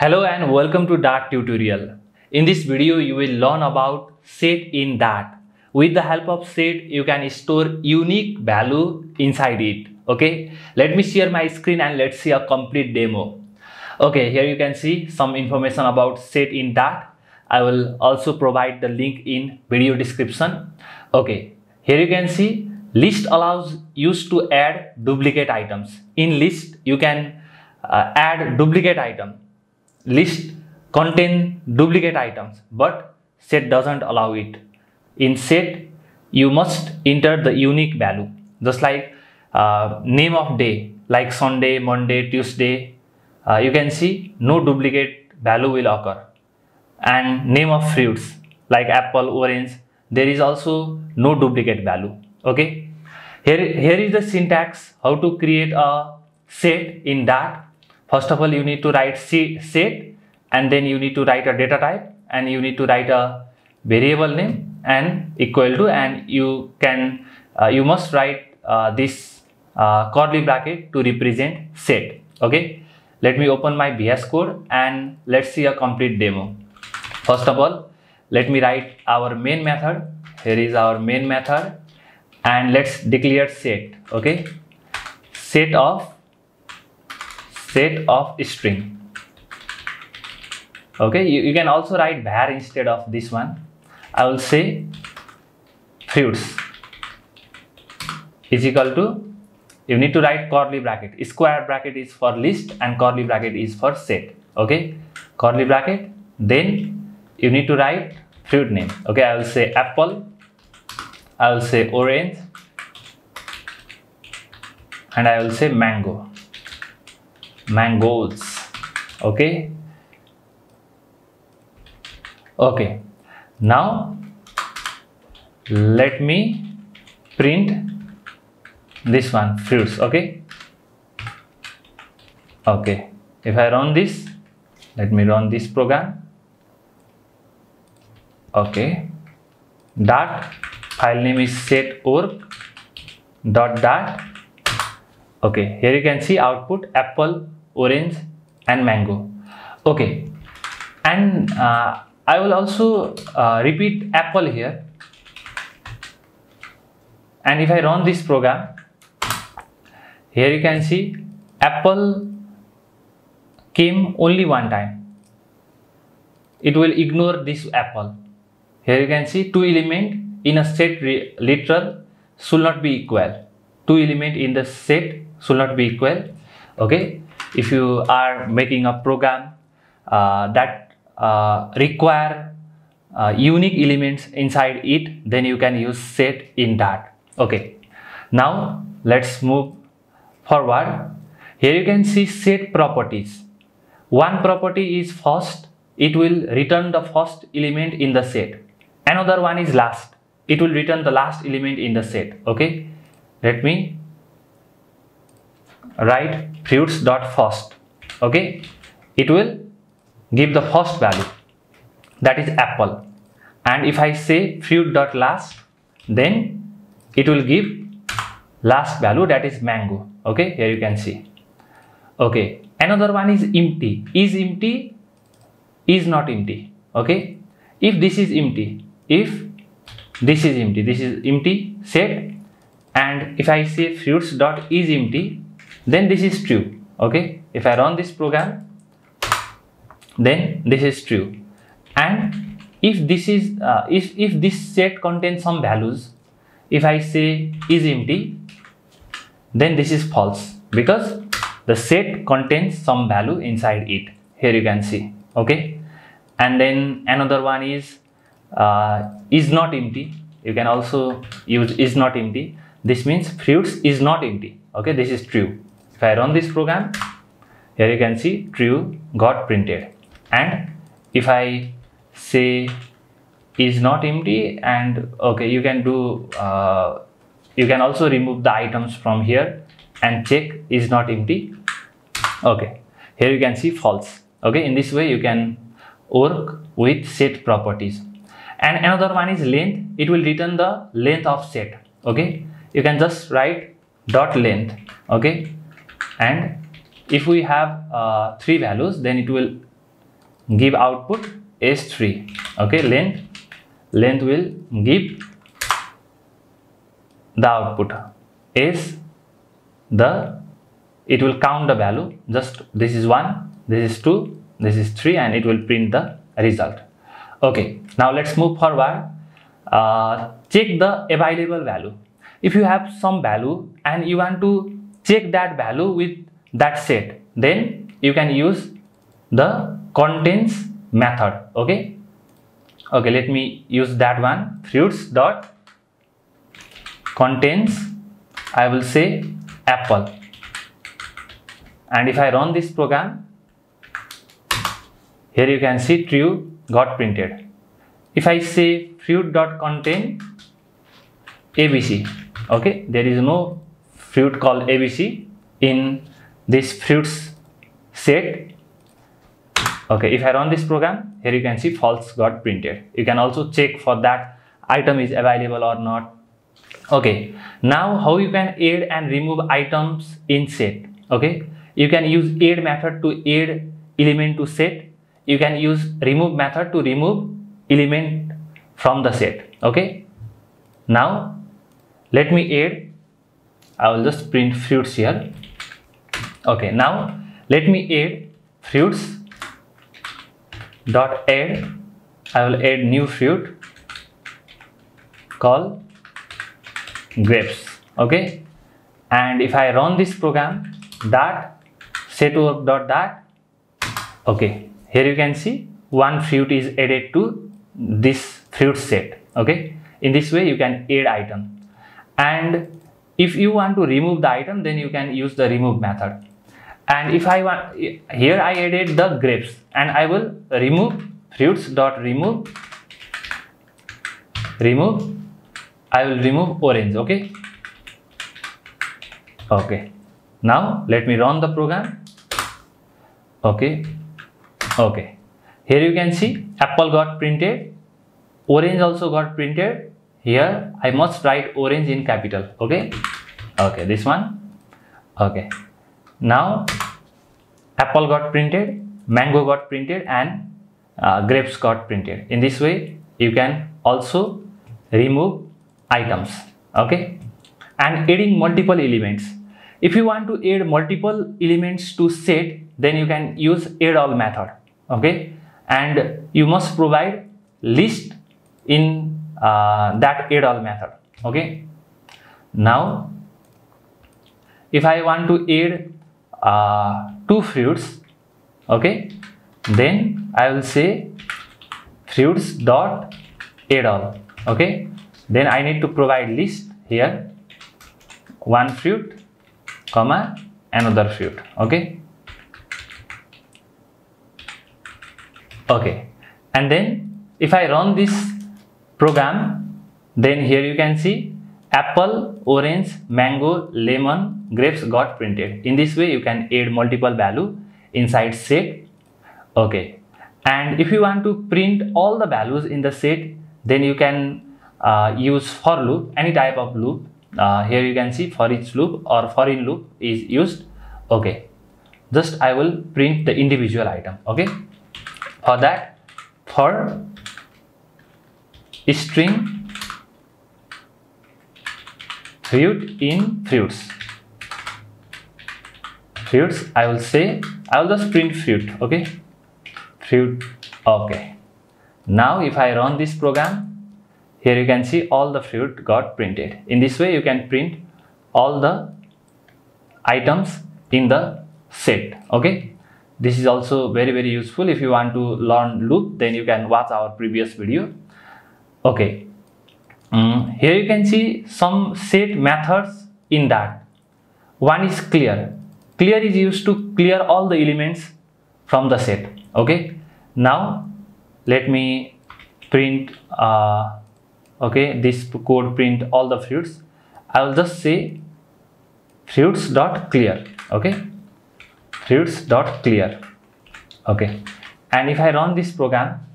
Hello and welcome to Dart tutorial. In this video, you will learn about set in Dart. With the help of set, you can store unique value inside it. Okay, let me share my screen and let's see a complete demo. Okay, here you can see some information about set in Dart. I will also provide the link in video description. Okay, here you can see list allows used to add duplicate items. In list, you can uh, add duplicate item list contain duplicate items but set doesn't allow it. In set you must enter the unique value just like uh, name of day like sunday monday tuesday. Uh, you can see no duplicate value will occur. And name of fruits like apple orange there is also no duplicate value okay? Here here is the syntax how to create a set in Dart first of all you need to write set and then you need to write a data type and you need to write a variable name and equal to and you can uh, you must write uh, this uh, curly bracket to represent set okay? Let me open my VS code and let's see a complete demo. First of all let me write our main method. Here is our main method and let's declare set okay? Set of set of string. Okay you, you can also write var instead of this one. I will say fruits is equal to you need to write curly bracket. Square bracket is for list and curly bracket is for set. Okay curly bracket then you need to write fruit name. Okay i will say apple i will say orange and i will say mango mangoes. Okay? Okay. Now let me print this one fruits. Okay? Okay. If i run this let me run this program. Okay. Dart file name is set org dot. Dart okay. Here you can see output apple orange and mango. Okay. And uh, I will also uh, repeat apple here. And if I run this program here you can see apple came only one time. It will ignore this apple. Here you can see two element in a set literal should not be equal. Two element in the set should not be equal. Okay if you are making a program uh, that uh, require uh, unique elements inside it then you can use set in that. Okay. Now let's move forward. Here you can see set properties. One property is first. It will return the first element in the set. Another one is last. It will return the last element in the set. Okay. Let me write fruits dot first okay? It will give the first value that is apple. And if I say fruit dot last then it will give last value that is mango okay? Here you can see. Okay another one is empty. Is empty? Is not empty okay? If this is empty if this is empty this is empty set and if I say fruits dot is empty then this is true okay? If I run this program then this is true. And if this is uh, if, if this set contains some values if I say is empty then this is false because the set contains some value inside it. Here you can see okay? And then another one is uh, is not empty. You can also use is not empty. This means fruits is not empty okay? This is true if I run this program. Here you can see true got printed. And if I say is not empty and okay you can do uh, you can also remove the items from here and check is not empty. Okay here you can see false. Okay in this way you can work with set properties. And another one is length. It will return the length of set. Okay you can just write dot length. Okay and if we have uh, three values then it will give output s3 okay length length will give the output. Is the it will count the value. Just this is 1 this is 2 this is 3 and it will print the result. Okay now let's move forward. Uh, check the available value. If you have some value and you want to check that value with that set. Then you can use the contains method okay? Okay let me use that one fruits dot contains i will say apple. And if i run this program here you can see true got printed. If i say fruit dot contain abc okay? There is no fruit called abc in this fruits set. Okay if i run this program here you can see false got printed. You can also check for that item is available or not. Okay now how you can add and remove items in set? Okay you can use add method to add element to set. You can use remove method to remove element from the set. Okay now let me add i will just print fruits here. Okay now let me add fruits dot add. I will add new fruit call grapes. Okay and if i run this program that set work dot that. Okay here you can see one fruit is added to this fruit set. Okay in this way you can add item. And if you want to remove the item then you can use the remove method. And if I want here I added the grapes and I will remove fruits dot remove remove I will remove orange okay? Okay. Now let me run the program. Okay. Okay. Here you can see apple got printed orange also got printed here I must write orange in capital okay? Okay this one. Okay. Now apple got printed mango got printed and uh, grapes got printed. In this way you can also remove items okay? And adding multiple elements. If you want to add multiple elements to set then you can use add all method okay? And you must provide list in uh, that add all method okay? Now if I want to add uh, two fruits okay then I will say fruits dot add all okay? Then I need to provide list here. One fruit comma another fruit okay? Okay. And then if I run this program. Then here you can see apple orange mango lemon grapes got printed. In this way you can add multiple value inside set. Okay. And if you want to print all the values in the set then you can uh, use for loop any type of loop. Uh, here you can see for each loop or for in loop is used. Okay. Just i will print the individual item. Okay. For that for string fruit in fruits. Fruits i will say i will just print fruit okay? Fruit okay. Now if i run this program here you can see all the fruit got printed. In this way you can print all the items in the set okay? This is also very very useful. If you want to learn loop then you can watch our previous video okay. Mm, here you can see some set methods in that. One is clear. Clear is used to clear all the elements from the set. Okay. Now let me print uh, okay this code print all the fruits. I will just say fruits dot clear okay. Fruits dot clear okay. And if i run this program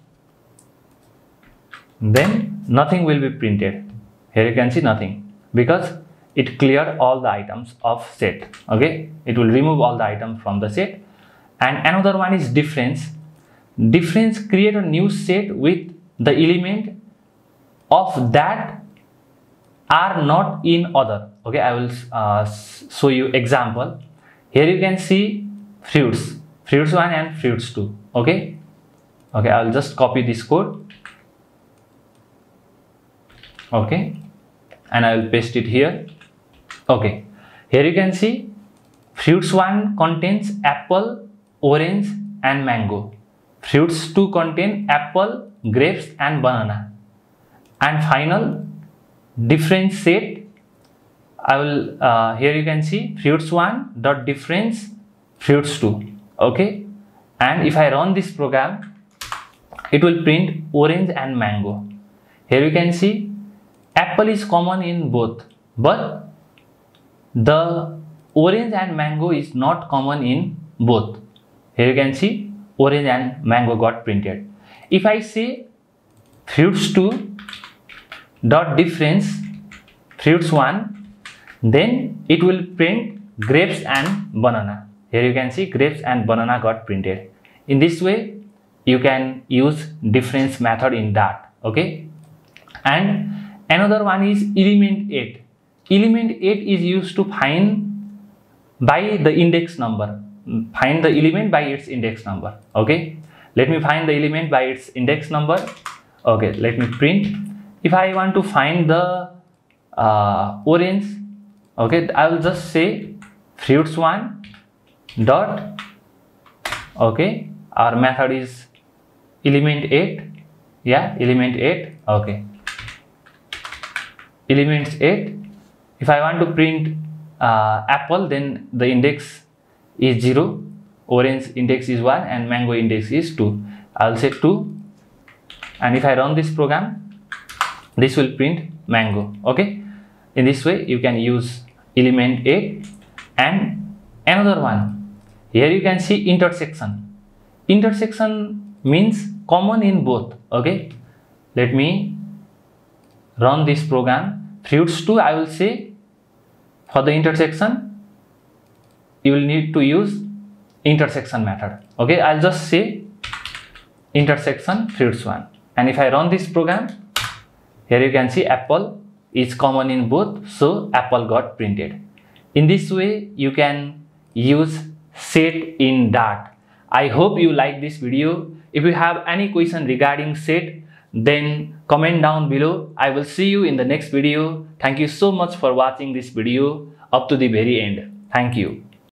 then nothing will be printed. Here you can see nothing because it cleared all the items of set okay? It will remove all the items from the set. And another one is difference. Difference create a new set with the element of that are not in other okay? I will uh, show you example. Here you can see fruits fruits 1 and fruits 2 okay? Okay i'll just copy this code okay. And i will paste it here. Okay. Here you can see fruits 1 contains apple orange and mango. Fruits 2 contain apple grapes and banana. And final difference set I will uh, here you can see fruits 1 dot difference fruits 2 okay. And if I run this program it will print orange and mango. Here you can see apple is common in both but the orange and mango is not common in both. Here you can see orange and mango got printed. If I say fruits 2 dot difference fruits 1 then it will print grapes and banana. Here you can see grapes and banana got printed. In this way you can use difference method in that okay? And another one is elementAt element 8 is used to find by the index number. Find the element by its index number. Okay? Let me find the element by its index number. Okay let me print. If I want to find the uh, orange okay I will just say fruits one dot okay our method is elementAt yeah elementAt okay elements 8 if I want to print uh, apple then the index is 0 orange index is 1 and mango index is 2 I'll say 2 and if I run this program this will print mango okay? In this way you can use elementAt and another one. Here you can see intersection. Intersection means common in both okay? Let me run this program fruits 2 i will say for the intersection you will need to use intersection method okay i'll just say intersection fruits 1 and if i run this program here you can see apple is common in both, so apple got printed. In this way, you can use set in Dart. I hope you like this video. If you have any question regarding set, then comment down below. I will see you in the next video. Thank you so much for watching this video up to the very end. Thank you.